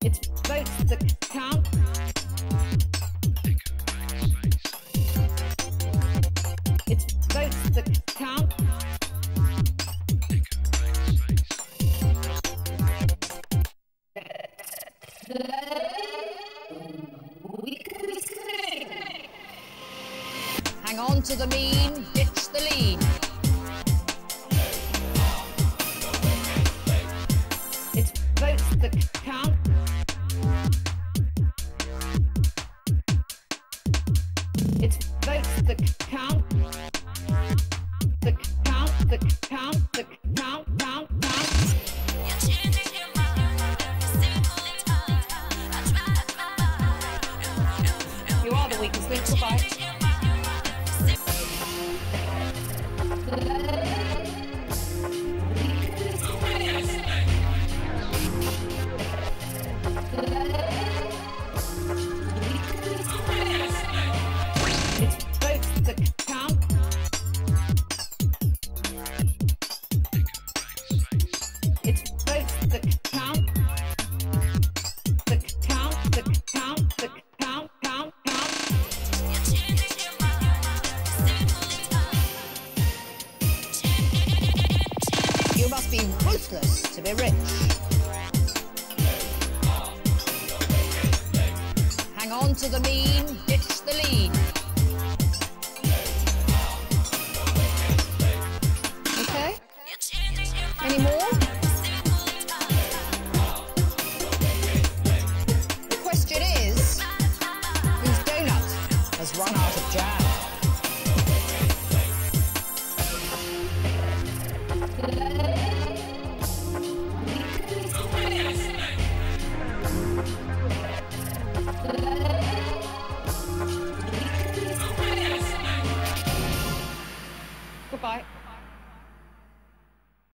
It's votes that count. It's votes that count. Hang on to the mean, ditch the lean. It's votes that count. It's votes that count. The count, the count, the count, count, count. You are the weakest link. Goodbye. You must be ruthless to be rich. Hang on to the mean, ditch the lean. Okay? Any more? Goodbye.